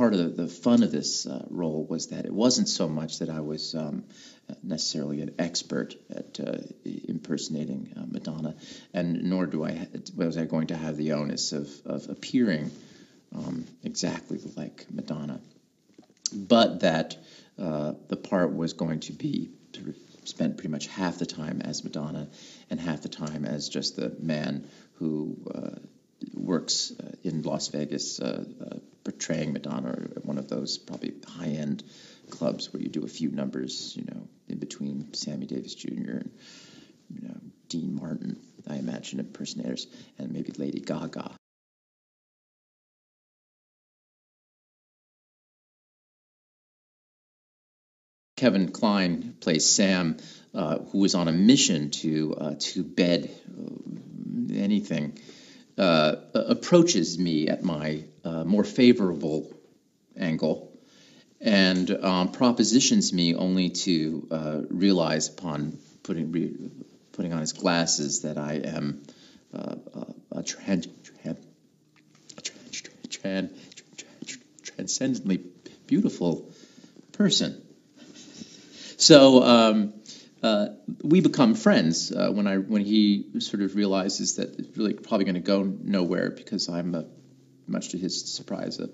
part of the, fun of this uh, role was that it wasn't so much that I was um, necessarily an expert at uh, impersonating uh, Madonna, and nor do I was I going to have the onus of, of appearing um, exactly like Madonna, but that uh, the part was going to be spent pretty much half the time as Madonna and half the time as just the man who uh, works uh, in Las Vegas uh, uh, portraying Madonna at one of those probably high end clubs where you do a few numbers, you know, in between Sammy Davis Jr. and you know Dean Martin, I imagine impersonators, and maybe Lady Gaga. Kevin Kline plays Sam, uh, who is on a mission to uh, to bed uh, anything. Uh, approaches me at my uh, more favorable angle and um, propositions me only to uh, realize upon putting re- putting on his glasses that I am a trans, trans, trans, transcendently beautiful person. So um, uh, we become friends uh, when I when he sort of realizes that it's really probably going to go nowhere because I'm a, much to his surprise a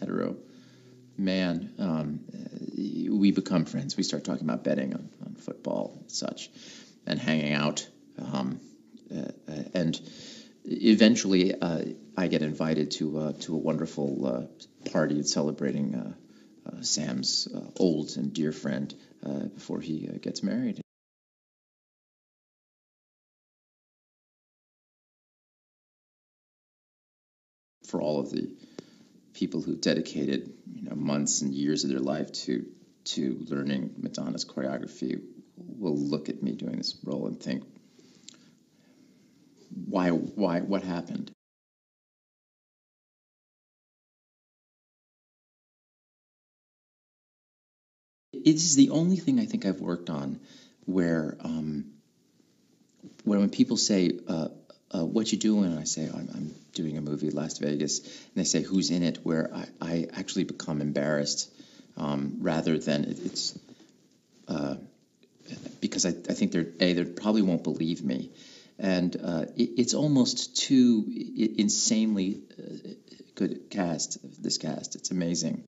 hetero man. Um, we become friends. We start talking about betting on, on football and such, and hanging out. Um, uh, and eventually, uh, I get invited to uh, to a wonderful party celebrating Sam's old and dear friend uh, before he uh, gets married. For all of the people who dedicated you know months and years of their life to to learning Madonna's choreography will look at me doing this role and think, why, why, what happened? it is the only thing I think I've worked on where um, when when people say uh, uh, what you doing, and I say I'm, I'm, doing a movie, Last Vegas, and they say who's in it, where I, I actually become embarrassed um, rather than it, it's uh, because I, I think they're a they probably won't believe me, and uh, it, it's almost too insanely uh, good cast. This cast, it's amazing.